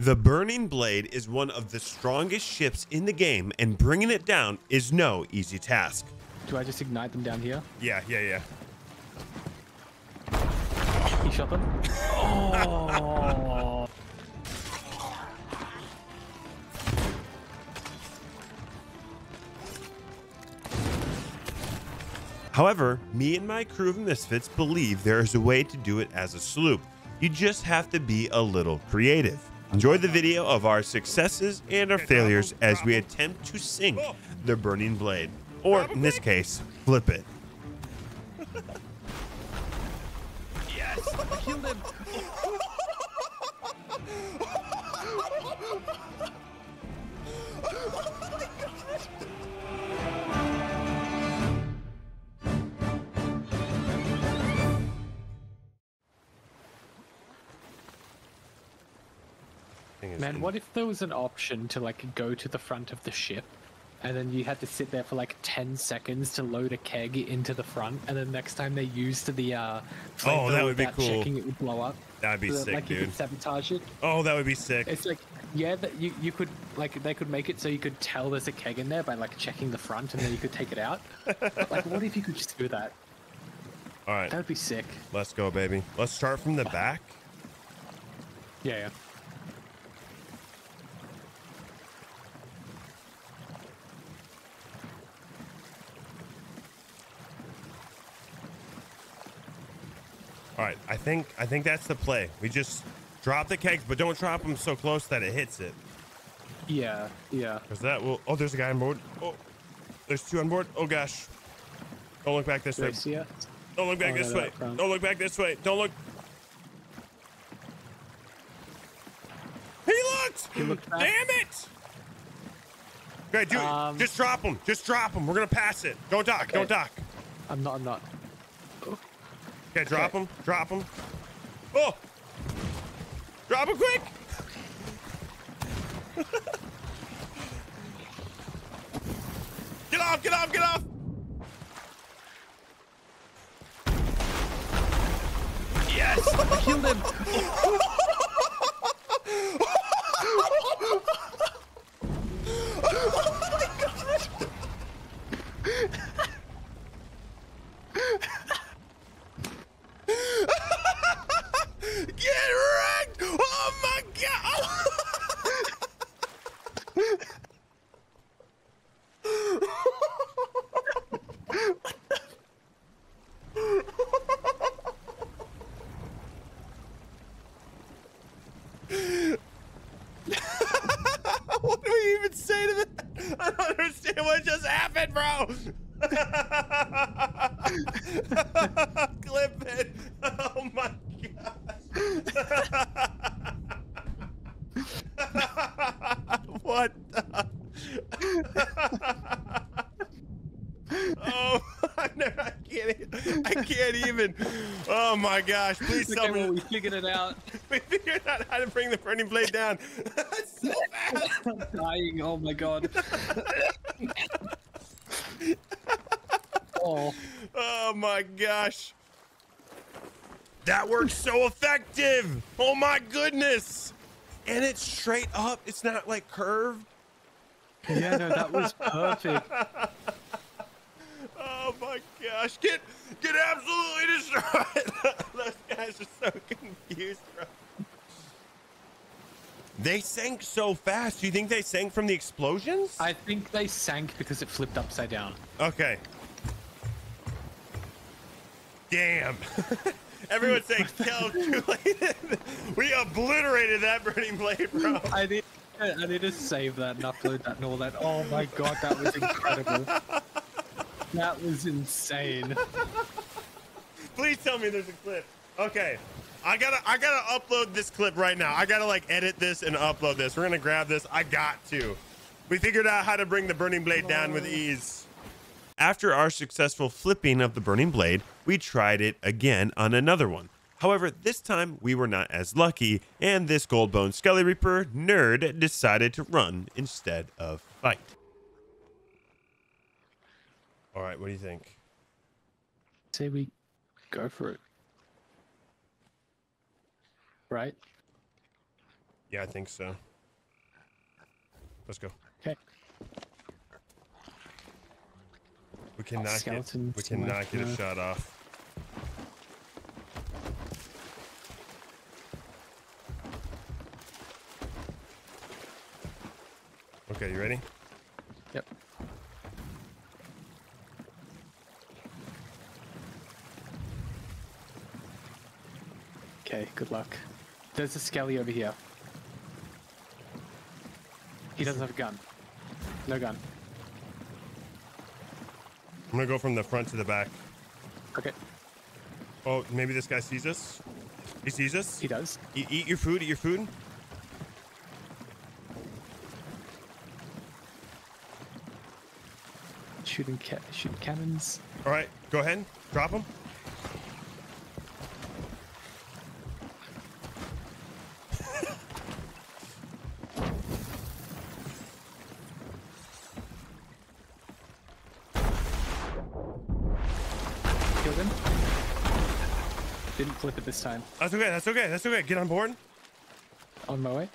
The Burning Blade is one of the strongest ships in the game, and bringing it down is no easy task. Do I just ignite them down here? Yeah, yeah, yeah. You shot them? Oh. However, me and my crew of misfits believe there is a way to do it as a sloop. You just have to be a little creative. Enjoy the video of our successes and our failures as we attempt to sink the burning blade. Or, in this case, flip it. Man, what if there was an option to like go to the front of the ship and then you had to sit there for like 10 seconds to load a keg into the front and then next time they used the uh Oh, that would be cool. checking it would blow up That'd be so that, sick, like you dude. could sabotage it Oh, that would be sick. it's like yeah that you, you could like they could make it so you could tell there's a keg in there by like checking the front and then you could take it out But, like what if you could just do that All right, that would be sick let's go, baby. Let's start from the back. yeah yeah All right, I think I think that's the play. We just drop the kegs, but don't drop them so close that it hits it. yeah yeah Because that will. Oh, there's a guy on board. Oh, there's two on board. Oh gosh. Don't look back this do way. I see it Don't look back Oh, this way. Don't look back this way. Don't look. He looked. He looked back. Damn it. Okay, dude, Um, just drop him. Just drop him. We're gonna pass it. Don't dock. Don't dock. I'm not I'm not Okay, drop Okay. him. Drop him. Oh! Drop him quick! get off! Get off! Get off! yes I killed him Get wrecked! Oh my god! what do we even say to that? I don't understand what just happened, bro. Clip it. Oh my god. what the? oh, I never- I can't. e- I can't even. Oh my gosh! Please tell okay, well, me we figured it out we figured out how to bring the burning blade down. so fast. I'm dying oh my god oh Oh my gosh. That works so effective. Oh my goodness. And it's straight up. It's not like curved. yeah no that was perfect Oh my gosh. Get get absolutely destroyed. Those guys are so confused, bro. They sank so fast. Do you think they sank from the explosions? I think they sank because it flipped upside down. Okay. Damn. Everyone's saying late. we obliterated that burning blade, bro. I need, I need to save that and upload that and all that. Oh my god, that was incredible. that was insane. Please tell me there's a clip. Okay. I gotta I gotta upload this clip right now. I gotta like edit this and upload this. We're gonna grab this. I got to. We figured out how to bring the burning blade down with ease. After our successful flipping of the burning blade, we tried it again on another one. However, this time we were not as lucky, and this Goldbone Skelly Reaper nerd decided to run instead of fight. All right, what do you think? Say we go for it. Right? Yeah, I think so. Let's go. Okay. We cannot get. We cannot get a shot off. Okay, you ready? Okay, good luck. There's a skelly over here. He doesn't have a gun. No gun. I'm gonna go from the front to the back. Okay, Oh, maybe this guy sees us. He sees us. he does. Eat, eat your food. Eat your food. Shooting ca- shooting cannons. All right, go ahead. Drop him. Him. Didn't flip it this time. That's okay. That's okay. That's okay. Get on board. On my way.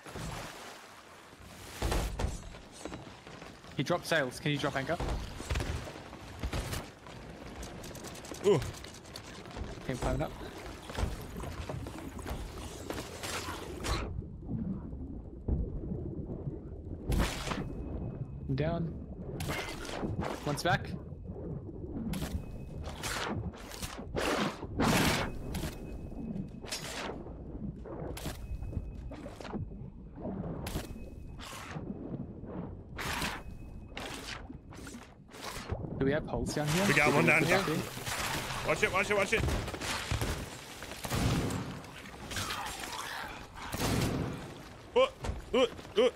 He dropped sails. Can you drop anchor? Ooh. Came climbing up. Down. Once back. Down here? We got one down here. Watch it. Watch it. Watch it. Oh, oh, oh.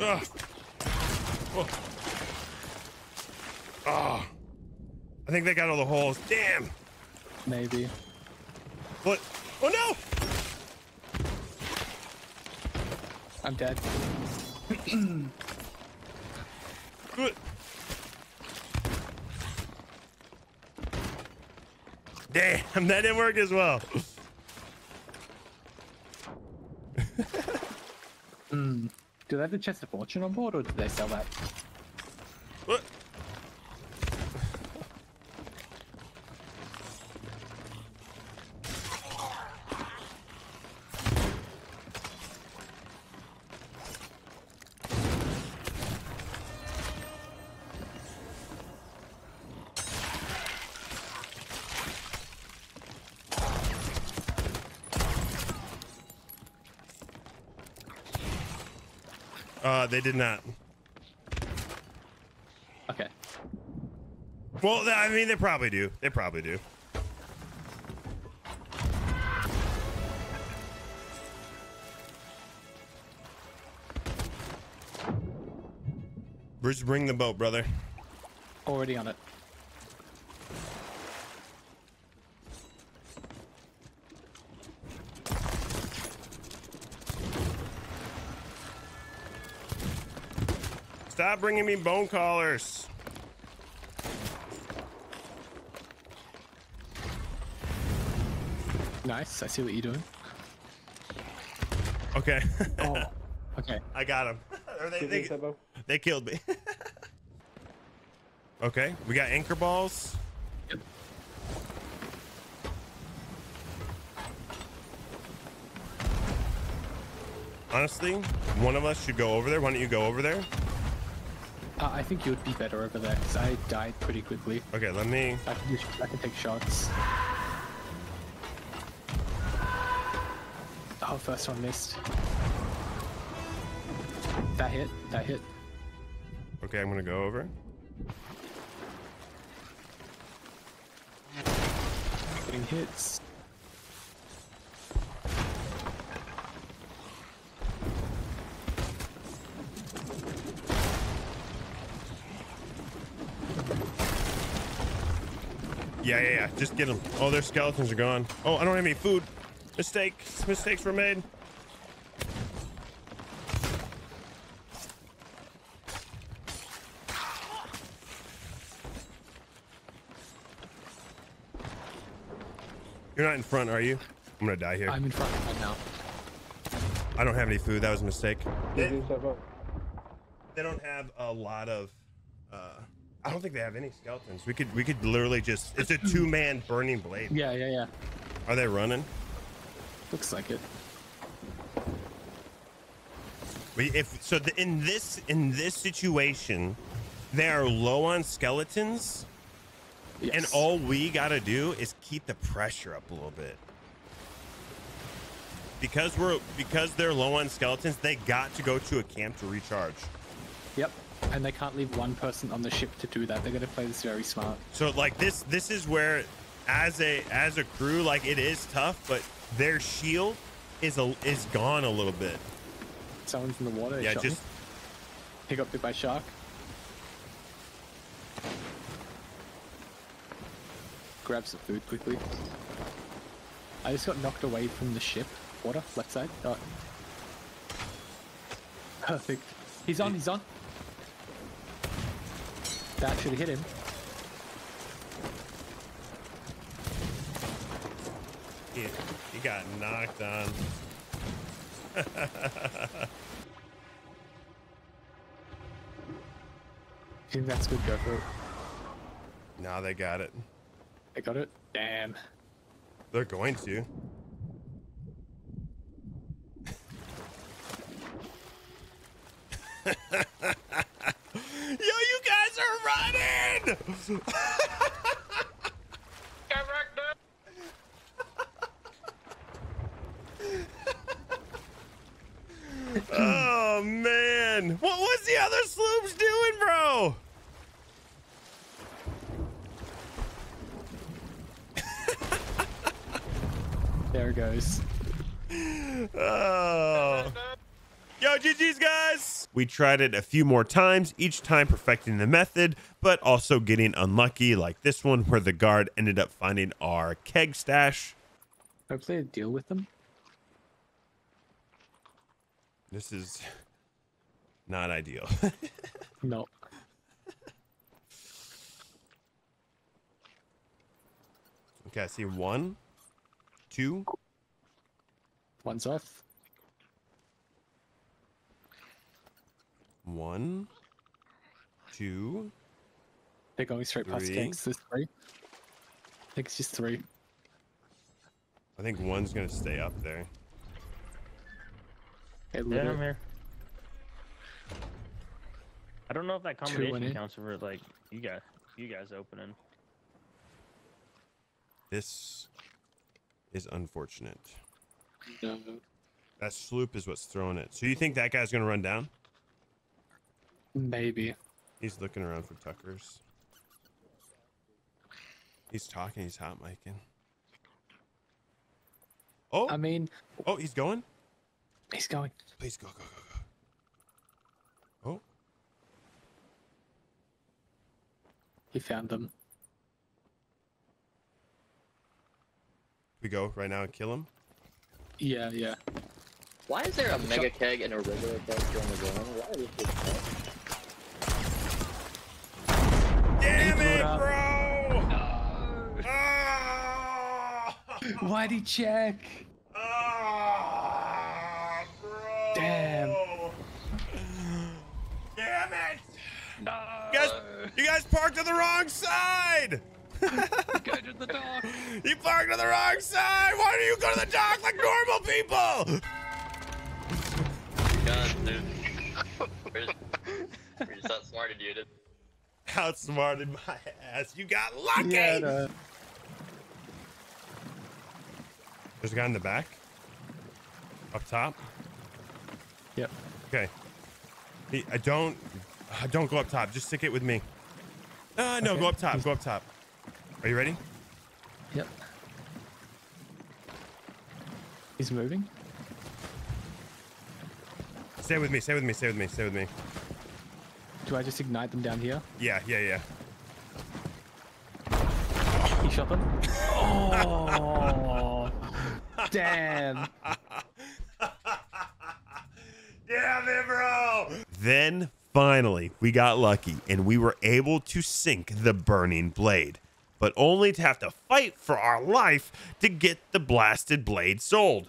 Ugh. Oh. Oh. I think they got all the holes. Damn. Maybe. What? Oh no! I'm dead. Damn, that didn't work as well. Hmm, do they have the chest of fortune on board, or did they sell that? They did not. Okay. Well, I mean, they probably do. They probably do. Bruce, bring the boat, brother. Already on it. Stop bringing me bone callers. Nice. I see what you're doing. Okay, Oh. Okay. I got him. They, they, they killed me. okay, we got anchor balls. Yep. Honestly, one of us should go over there. Why don't you go over there? I think you would be better over there because I died pretty quickly. Okay, let me. I can, just, I can take shots. Oh, first one missed. That hit. That hit. Okay, I'm gonna go over. Getting hits. Yeah, yeah, yeah. Just get them. Oh, their skeletons are gone. Oh, I don't have any food. Mistakes. Mistakes were made. You're not in front, are you? I'm gonna die here. I'm in front right now. I don't have any food. That was a mistake. They, Easy stuff up. they don't have a lot of. I don't think they have any skeletons. We could we could literally just. It's a two man burning blade. Yeah, yeah, yeah. Are they running? Looks like it. We if so the, in this in this situation, they are low on skeletons, Yes. and all we gotta do is keep the pressure up a little bit. Because we're because they're low on skeletons, they got to go to a camp to recharge. Yep. And they can't leave one person on the ship to do that. They're gonna play this very smart. So like this this is where as a as a crew like it is tough, but their shield is a is gone a little bit. Someone's in the water. Yeah, shot me. just He got bit by shark. Grab some food quickly. I just got knocked away from the ship. Water, left side. Oh. Perfect. He's on, he's on. That should have hit him. he, he got knocked on. You think that's good? Go for it. Now they got it. I got it. Damn. They're going to. Yo, you guys are running! oh man, what was the other sloops doing, bro? There it goes. Oh. Yo, GG's, guys! We tried it a few more times, each time perfecting the method, but also getting unlucky, like this one where the guard ended up finding our keg stash. Hopefully, a deal with them. This is not ideal. No. okay, I see one, two, One's off. One, two. They're going straight past Three. kegs. There's three. I think it's just three. I think one's gonna stay up there. Hey, Yeah, I'm here. I don't know if that combination counts for like you guys, you guys opening. This is unfortunate. No. That sloop is what's throwing it. So you think that guy's gonna run down? Maybe. He's looking around for Tuckers. He's talking. He's hot micing. Oh, I mean, oh, he's going. he's going. Please go, go, go, go. Oh, He found them. we go right now and kill him. Yeah, yeah. Why is there a mega keg and a regular keg on the ground? Why is this Damn blew it it, up. bro! Ah! Why'd he check? Ah, bro! Damn. Damn it! No. You guys, you guys parked on the wrong side. Go to the dock. You parked on the wrong side. Why do you go to the dock like normal people? God, dude. We're just, we're just outsmarted you, dude. Outsmarted my ass. You got lucky. Yeah, no. There's a guy in the back. Up top. Yep. Okay. He, I don't. Uh, don't go up top. Just stick it with me. Uh, no, Okay. go up top. Go up top. Are you ready? Yep. He's moving. Stay with me. Stay with me. Stay with me. Stay with me. Do I just ignite them down here? Yeah, yeah, yeah. He shot them. Oh, damn! Damn it, bro. Then finally, we got lucky and we were able to sink the burning blade. but only to have to fight for our life to get the blasted blade sold.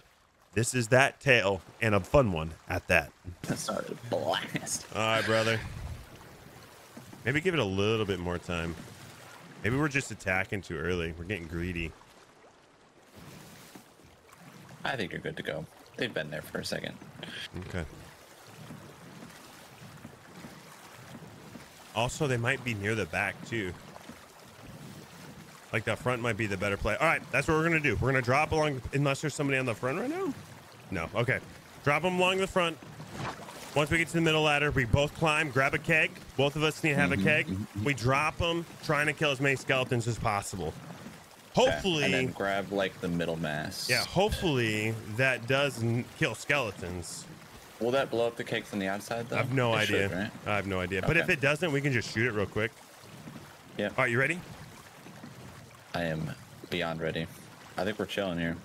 This is that tale, and a fun one at that. That started a blast. All right, brother. Maybe give it a little bit more time. Maybe we're just attacking too early. We're getting greedy. I think you're good to go. They've been there for a second. Okay. Also, they might be near the back too. Like that front might be the better play. All right, that's what we're gonna do. We're gonna drop along, unless there's somebody on the front right now. No. Okay. Drop them along the front. Once we get to the middle ladder, we both climb, grab a keg. Both of us need to have a mm-hmm. keg. Mm-hmm. We drop them, trying to kill as many skeletons as possible. Okay, Hopefully, And then grab like the middle mass. yeah. Hopefully that does n- kill skeletons. Will that blow up the cake on the outside though? I have no It idea. should, right? I have no idea. But if it doesn't, we can just shoot it real quick. Yeah. All right, you ready? I am beyond ready. I think we're chilling here.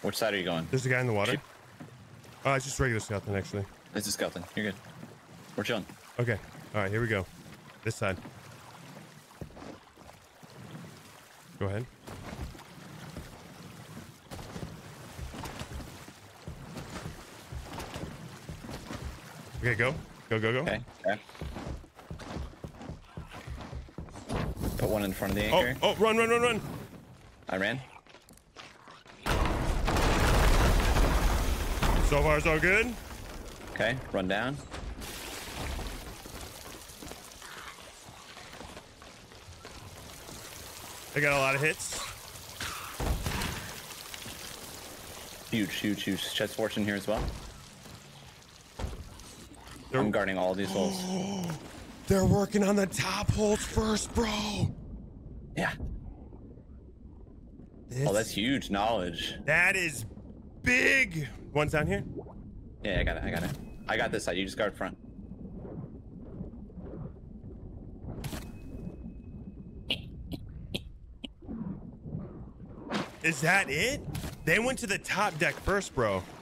Which side are you going? There's a guy in the water. Shoot. Oh, it's just regular skeleton, actually. It's a skeleton. You're good. We're chilling. Okay. All right, here we go. This side. Go ahead. Okay, go. Go, go, go. Okay. Okay. Put one in front of the oh, anchor. Oh, oh, run, run, run, run. I ran. So far, so good. Okay. Run down. I got a lot of hits. Huge, huge, huge chest fortune here as well. They're, I'm guarding all these holes. they're working on the top holes first, bro. Yeah. Oh, that's huge knowledge. That is big. One's down here. Yeah, I got it. I got it. I got this side. You just guard front. Is that it? They went to the top deck first, bro.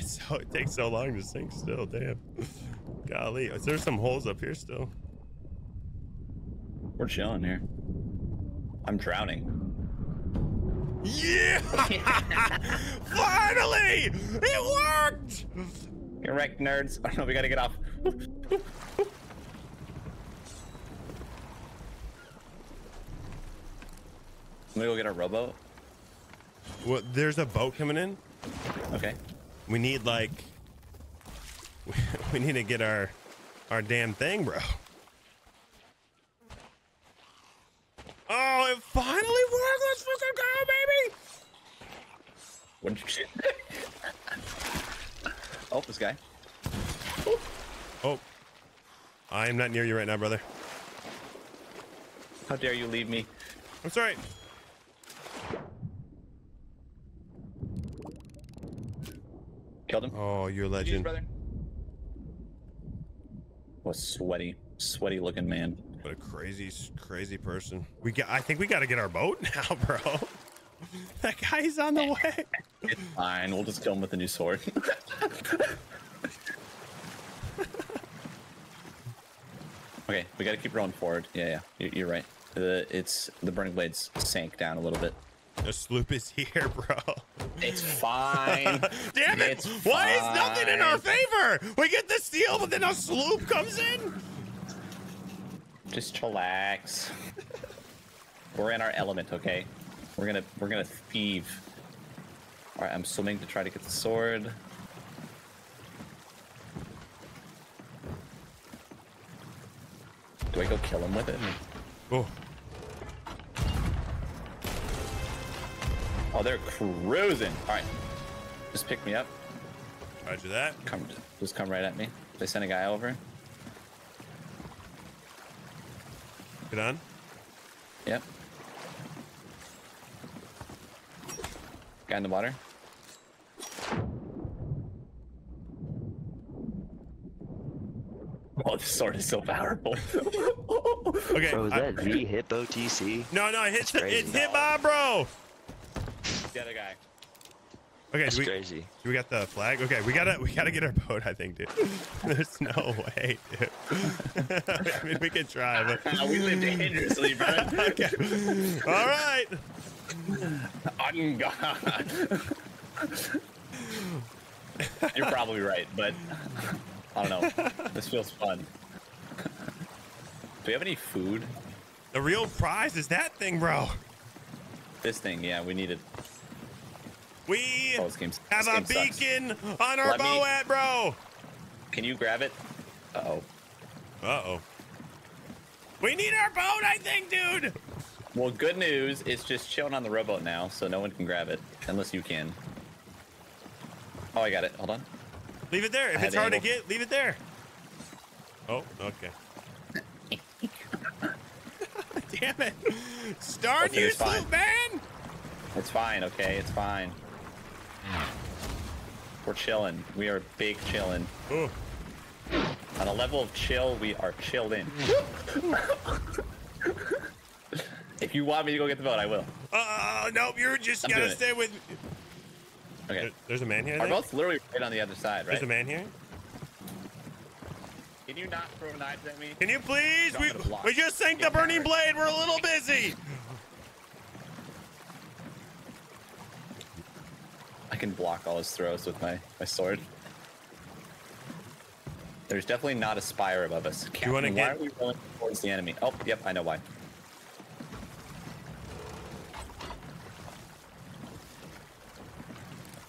So it takes so long to sink still, damn. Golly, is there some holes up here still? We're chilling here. I'm drowning. Yeah! Finally! It worked! Get wrecked, nerds. Oh, I don't know. We gotta get off. Let me go get our rowboat. Well, there's a boat coming in. Okay. We need like we need to get our our damn thing, bro. Oh, it finally worked. Let's fucking go, baby. What did you Oh, this guy. Oh, I am not near you right now, brother. How dare you leave me? I'm sorry. Killed him. Oh, you're a legend. brother. What a sweaty, sweaty looking man. What a crazy, crazy person. We got. I think we got to get our boat now, bro. that guy's on the way. It's fine. We'll just kill him with a new sword. okay, we gotta keep rolling forward. Yeah, yeah, you're, you're right. The it's the burning blades sank down a little bit. The sloop is here, bro. It's fine. Damn it! It's Why is nothing in our favor? We get the steal, but then a sloop comes in. Just chillax. We're in our element, okay? We're gonna we're gonna thieve. All right, I'm swimming to try to get the sword. Do I go kill him with it? Oh, Oh, they're cruising. All right, just pick me up. roger that. Come, just come right at me. They send a guy over. Get on. Yep. Guy in the water. Oh, this sword is so powerful. Okay. Bro, is I- that V Hippo TC? no, no, it hits. That's It's crazy. hit by bro. the other guy. Okay, That's do we, crazy. do we got the flag? Okay, we gotta we gotta get our boat. I think, dude. There's no way, dude. I mean, we could try, but we live dangerously, bro. okay. All right. On God. You're probably right, but I don't know. This feels fun. Do we have any food? The real prize is that thing, bro. This thing, yeah, we need it. We Oh, game's- have a game sucks. beacon on our Let me- at, bro. Can you grab it? Uh oh. Uh oh. We need our boat, I think, dude. Well, good news. It's just chilling on the rowboat now, so no one can grab it unless you can. Oh, I got it. Hold on. Leave it there. If I it's hard to get, leave it there. Oh, okay. Damn it. Start Okay, you it's fine. sloop, man. It's fine. Okay, it's fine. We're chilling. We are big chilling. Ooh. On a level of chill, we are chilled in. if you want me to go get the boat, I will. Uh, nope, you're just I'm gotta doing it. stay with me. Okay. There- There's a man here. I Our think? boat's literally right on the other side, right? There's a man here. Can you not throw knives at me? Can you please? I'm We, we just sank the burning married. blade. We're a little busy. I can block all his throws with my, my sword. There's definitely not a spire above us. Captain, wanna get... why are we rolling towards the enemy? Oh, yep, I know why.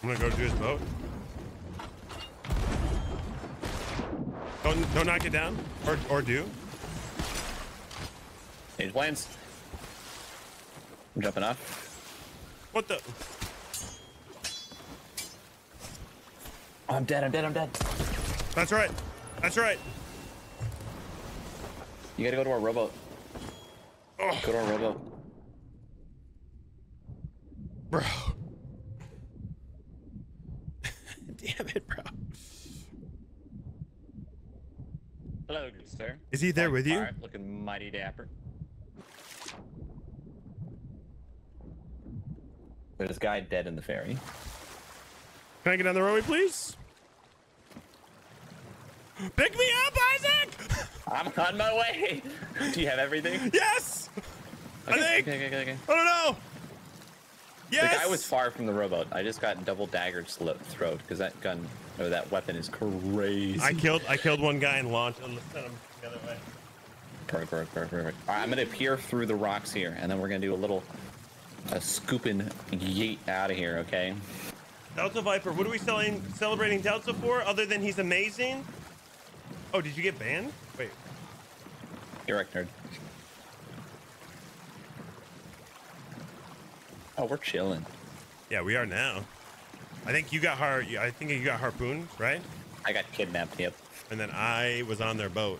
I'm gonna go to his boat. Don't don't knock it down, or or do. Change plans. I'm jumping off. What the? Oh, I'm dead, I'm dead, I'm dead. That's right. That's right. You gotta go to our rowboat. Oh, Go to our rowboat. bro. Damn it, bro. Hello, good sir. Is he there with you? Alright, looking mighty dapper. There's a guy dead in the ferry. Can I get on the rowway, please? Pick me up, Isaac! I'm on my way. Do you have everything? Yes! I think. Okay, okay, okay. I don't know. Yes. The guy was far from the rowboat. I just got double daggered slo- throat because that gun or that weapon is crazy. I killed. I killed one guy and launched. And sent him the other way. Perfect, perfect, perfect, perfect. All right, I'm gonna peer through the rocks here, and then we're gonna do a little a scooping yeet out of here. Okay. Delta Viper. What are we selling? Celebrating Delta for? Other than he's amazing. Oh, did you get banned? Wait. You're right, nerd. Oh, we're chilling. Yeah, we are now. I think you got har. I think you got harpooned, right? I got kidnapped. Yep. And then I was on their boat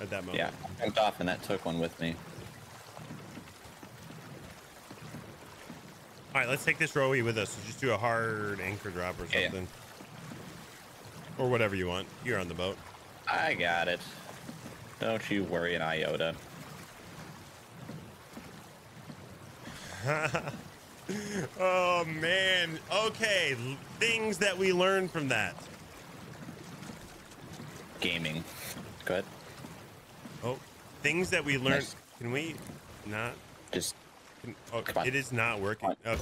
at that moment. Yeah. I jumped off, and that took one with me. All right, let's take this rowie with us. Just do a hard anchor drop or Yeah, yeah. something. Or whatever you want. You're on the boat. I got it. Don't you worry an iota. Oh man. Okay, things that we learned from that. Gaming. Things that we learned. Nice. Can we not? Just Can, oh, it is not working. Okay, okay.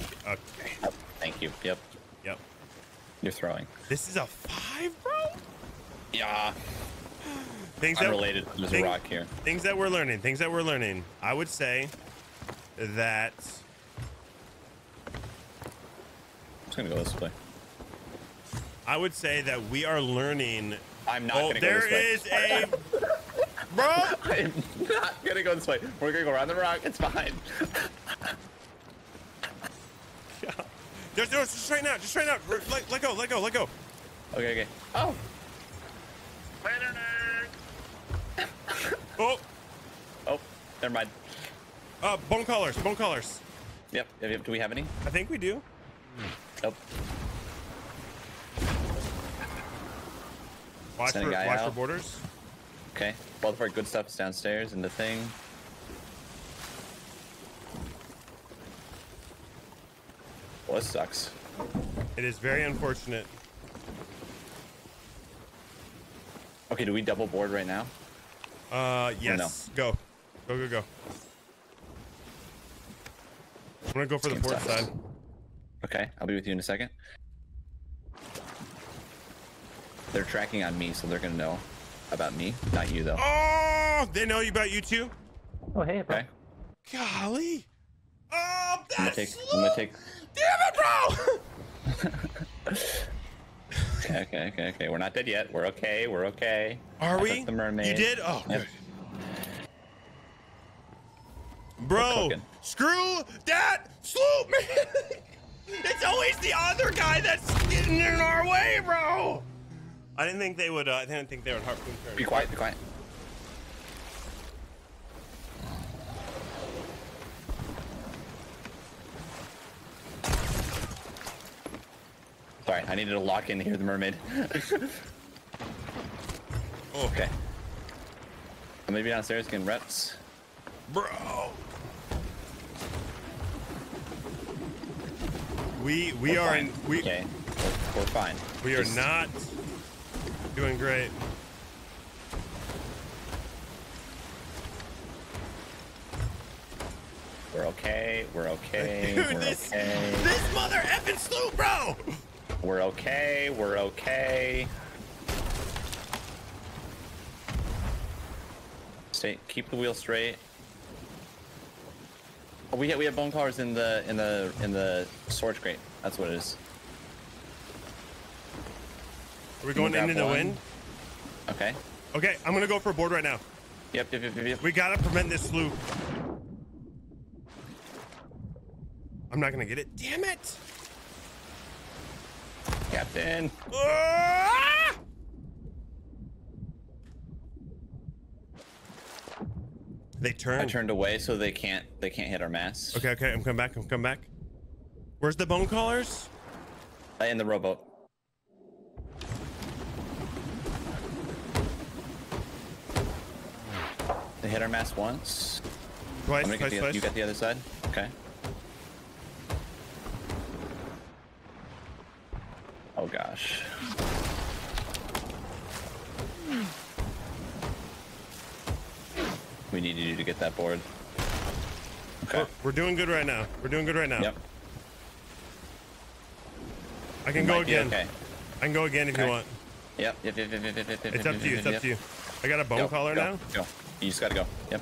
Oh, oh, thank you. Yep. Yep. You're throwing. This is a five, bro. Yeah. Things that Unrelated. There's a rock here. things that we're learning. Things that we're learning. I would say that I'm just gonna go this way. I would say that we are learning. I'm not Oh, gonna go this way. is a bro. I'm not gonna go this way. We're gonna go around the rock. It's fine. Just, just straighten out. Just straighten out. Let, let go. Let go. Let go. Okay, okay. Oh, Oh, oh, never mind. uh, bone callers. Bone callers. Yep, yep, yep. Do we have any? I think we do. Nope. Watch Send a for guy watch for borders. Okay. Both of our good stuff is downstairs in the thing. Well, this sucks. It is very unfortunate. Okay, do we double board right now? Uh, yes. Go. Go, go, go. I'm gonna go for the port sucks. side. Okay, I'll be with you in a second. They're tracking on me, so they're gonna know about me, not you though. Oh, they know you about you too? Oh hey, bro. Okay. Golly. Oh, I'm gonna that's take. slow. I'm gonna take. Damn it, bro! Okay, okay, okay, okay. We're not dead yet. We're okay. We're okay. Are I we? the mermaid. You did? Oh, Yep. Bro, screw that sloop, man. it's always the other guy that's getting in our way, bro. I didn't think they would. Uh, I didn't think they would harpoon turn. Be quiet. Be quiet. Sorry, I needed to lock in to hear the mermaid. Oh, okay. I'm gonna be downstairs getting reps. bro. We we We're are fine. in we Okay, we're, we're fine. we are not doing great. We're okay. We're okay. Dude, we're this okay. this mother effing sloop, bro. We're okay. We're okay. Stay. Keep the wheel straight. Oh, we have, we have bone callers in the in the in the storage crate. That's what it is. Are we Can you going into grab the wind? Okay. Okay, I'm gonna go for a board right now. Yep. Yep. Yep. Yep. yep. We gotta prevent this sloop. I'm not gonna get it. Damn it! Captain. Ah! They I turned. turned away so they can't they can't hit our mast. Okay, okay, I'm coming back. I'm coming back. Where's the bone callers? Uh, in the rowboat. Hit our mast once. Twice, I'm gonna get twice, the, twice. you got the other side? Okay. Oh gosh. We need you to get that board. Okay. We're, we're doing good right now. We're doing good right now. Yep. I can We go again. Okay. I can go again if you want. Yep. Yep. Yep. Yep. Yep. Yep. Yep. It's yep, up to you. yep, It's yep, up to yep. you. I got a bone Go, collar go, now. Go. You just gotta go. Yep.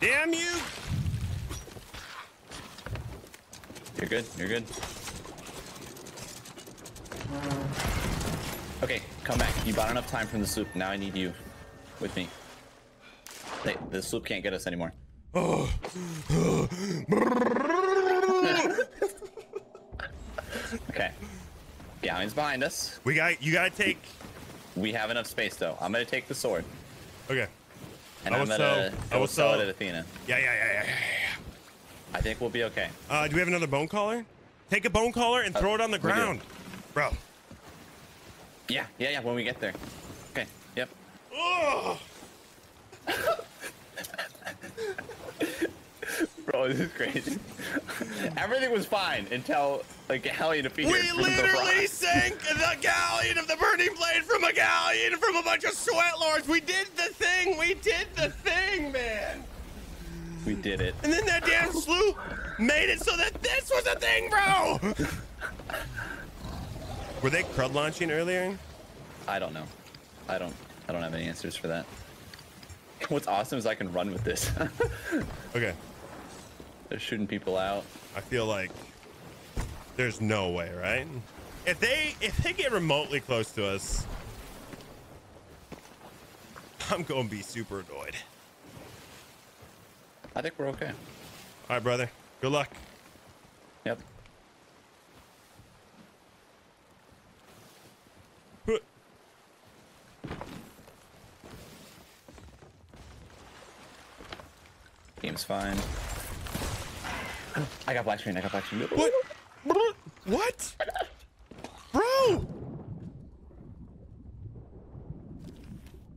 Damn you! You're good. You're good. Okay, come back. You bought enough time from the sloop. Now I need you with me. They, the sloop can't get us anymore. okay. Galleon's behind us. We got you. Gotta take. We have enough space though. I'm gonna take the sword, Okay. and I I'm will gonna sell- I will will sell it sell- at Athena. Yeah, yeah, yeah, yeah, yeah. I think we'll be okay. Uh, do we have another bone caller? Take a bone caller and throw it on the Uh, ground, bro. Yeah, yeah, yeah. When we get there. Okay. Yep. Bro, this is crazy. Everything was fine until like Galleon appeared. We literally sank the galleon of the burning blade from a galleon from a bunch of sweat lords. We did the thing. We did the thing, man. We did it. And then that damn sloop made it so that this was a thing, bro. Were they crud launching earlier? I don't know. I don't. I don't have any answers for that. What's awesome is I can run with this. Okay. They're shooting people out. I feel like there's no way, right? If they if they get remotely close to us, I'm gonna be super annoyed. I think we're okay. All right, brother. Good luck. Yep. Game's fine. I got black screen. I got black screen. What? What? Bro!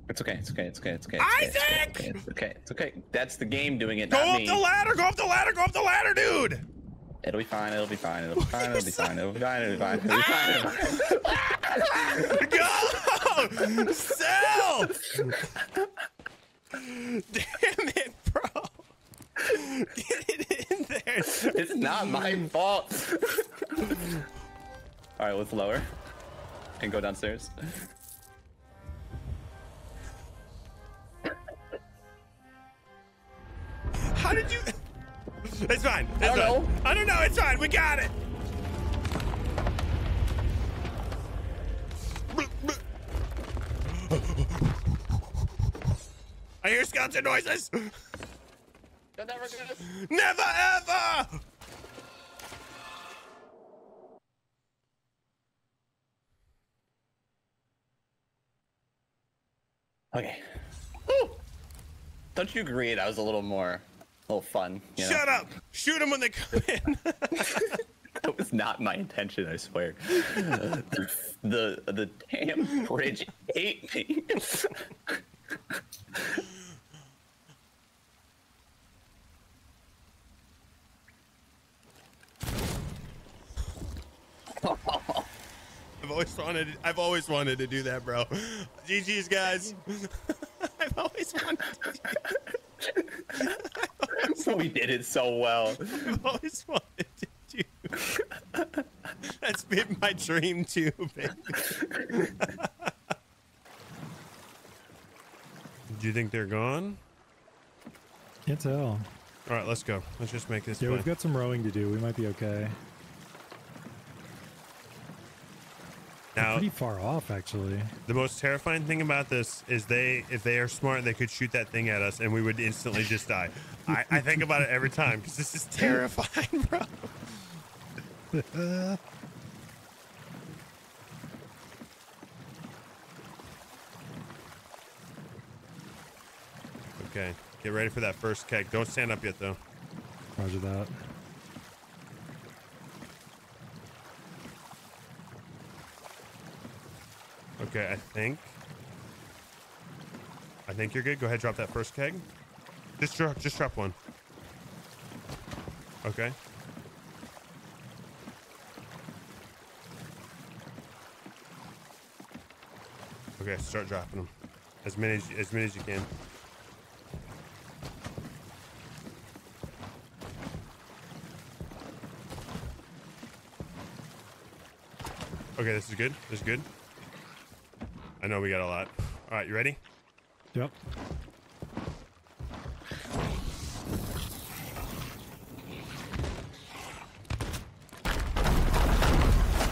It's okay. It's okay. It's okay. It's okay. It's okay, Isaac! It's okay. It's okay. It's okay. That's the game doing it, Go up me. the ladder! Go up the ladder! Go up the ladder, dude! It'll be fine. It'll be fine. It'll be fine. It'll be fine. It'll be fine. It'll be fine. It'll be fine. It'll be fine. Go! Sell! Damn it, bro! Get it in there! It's not my fault. All right, let's lower and go downstairs. How did you? It's fine. It's I don't fine. know. I don't know. It's fine. We got it. I hear skeleton noises. Never ever. Okay. Woo! Don't you agree? That was a little more, a little fun. You know? Shut up. Shoot them when they come in. That was not my intention. I swear. the, the the damn bridge ate me. always wanted. I've always wanted to do that, bro. GG's, guys. I've always wanted. To do, we did it so well. I've always wanted to do. That's been my dream too, baby. Do you think they're gone? Can't tell. All right, let's go. Let's just make this Yeah, fun. we've got some rowing to do. We might be okay. Pretty far off, actually. the most terrifying thing about this is they, if they are smart, they could shoot that thing at us, and we would instantly just die. I, I think about it every time because this is terrifying, bro. Okay, get ready for that first keg. Don't stand up yet, though. Roger that. Okay, I think. I think you're good. Go ahead, drop that first keg. Just drop, just drop one. Okay. Okay, start dropping them. As many as, as many as you can. Okay, this is good. This is good. I know we got a lot. All right, you ready? Yep.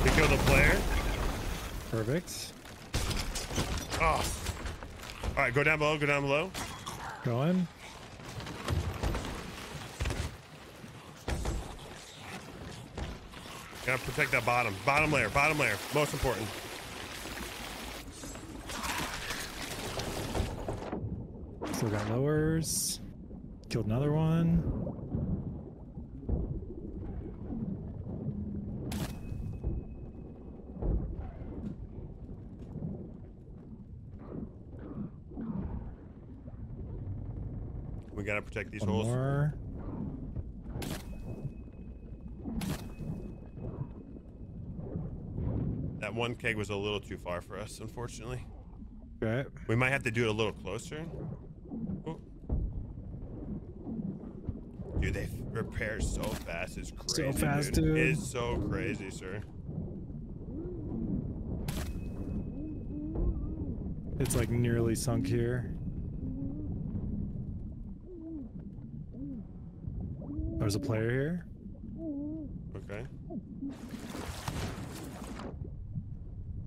We kill the player. Perfect. Oh. All right, go down below. Go down below. Going. Gotta protect that bottom. Bottom layer. Bottom layer. Most important. Still got lowers. Killed another one. We gotta protect these One holes. more. That one keg was a little too far for us, unfortunately. Okay. We might have to do it a little closer. Dude, they repair so fast. It's crazy. So fast, dude. dude. It's so crazy, sir. It's like nearly sunk here. There's a player here. Okay.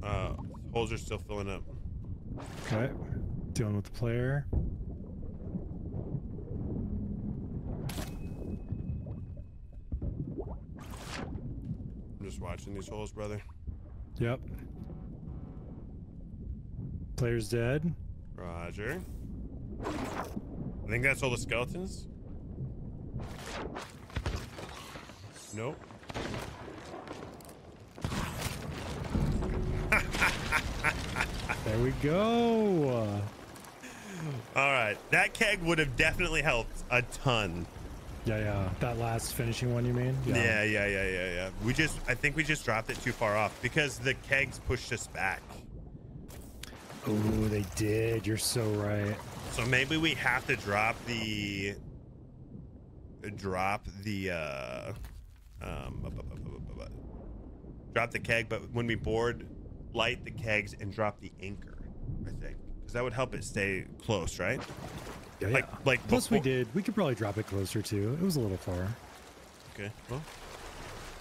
Uh, holes are still filling up. Okay. Dealing with the player. Watching these holes, brother. Yep. Player's dead. Roger. I think that's all the skeletons. Nope. There we go. All right, that keg would have definitely helped a ton. Yeah, yeah. That last finishing one, you mean? Yeah, yeah, yeah, yeah, yeah. yeah. We just, I think we just dropped it too far off because the kegs pushed us back. Ooh, they did. You're so right. So maybe we have to drop the, drop the, uh, um, drop the keg, but when we board, light the kegs and drop the anchor. I think because that would help it stay close, right? Yeah, Like, yeah. like Plus, we did. We could probably drop it closer too. It was a little far. Okay. Well,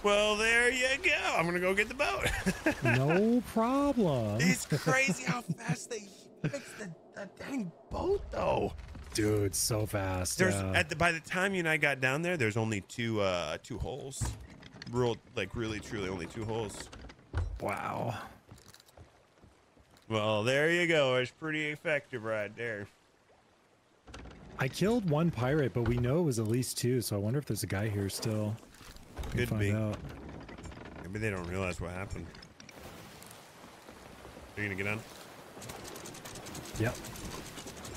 well, there you go. I'm gonna go get the boat. No problem. it's crazy how fast they fix the, the dang boat, though. Dude, so fast. There's yeah. at the by the time you and I got down there, there's only two uh two holes. Real like really truly only two holes. wow. Well, there you go. It's pretty effective right there. I killed one pirate, but we know it was at least two. So I wonder if there's a guy here still. We Could be. out. Maybe they don't realize what happened. Are you gonna get on? Yep.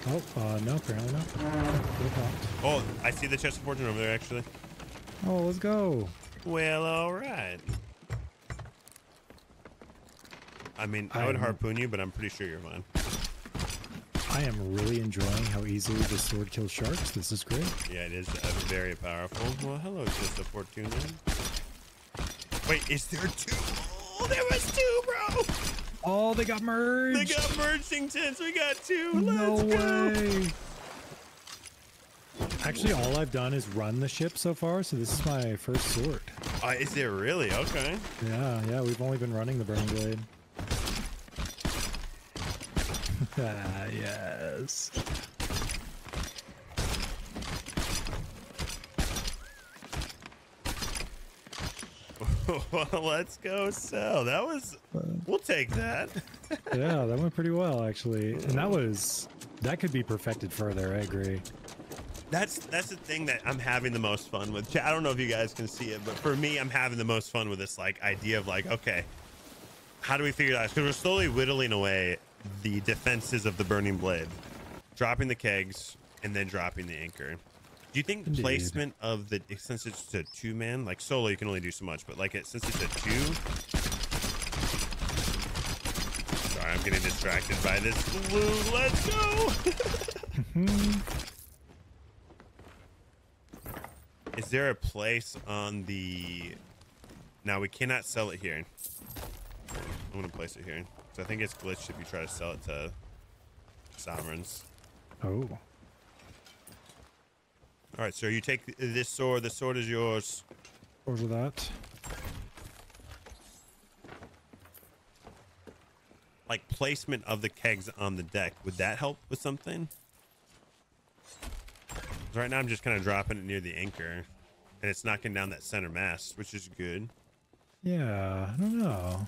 Oh, uh, no, apparently not. Oh, I see the chest of fortune over there actually. Oh, let's go. Well, all right. I mean, I would I'm- harpoon you, but I'm pretty sure you're fine. I am really enjoying how easily the sword kills sharks. This is great. Yeah, it is very powerful. Well, hello, chest of fortune. Wait, is there two? Oh, there was two, bro. Oh, they got merged. They got merging tents. We got two. no Let's go. way. Actually, all I've done is run the ship so far, so this is my first sword. Uh, is there really? Okay. Yeah, yeah, we've only been running the burning blade. Ah, yes. well, let's go sell. That was. We'll take that. Yeah, that went pretty well actually, and that was that could be perfected further. I agree. That's that's the thing that I'm having the most fun with. I don't know if you guys can see it, but for me, I'm having the most fun with this like idea of like, okay, how do we figure that? Because we're slowly whittling away the defenses of the burning blade, dropping the kegs and then dropping the anchor. Do you think Indeed. placement of the since it's a two man like solo, you can only do so much, but like it since it's a two. Sorry, I'm getting distracted by this blue. Let's go. Is there a place on the? Now we cannot sell it here. I'm gonna place it here. So I think it's glitched if you try to sell it to sovereigns. Oh, All right, sir. You take this sword. The sword is yours. over that. Like placement of the kegs on the deck. Would that help with something? Right now I'm just kind of dropping it near the anchor, and it's knocking down that center mast, which is good. Yeah, I don't know.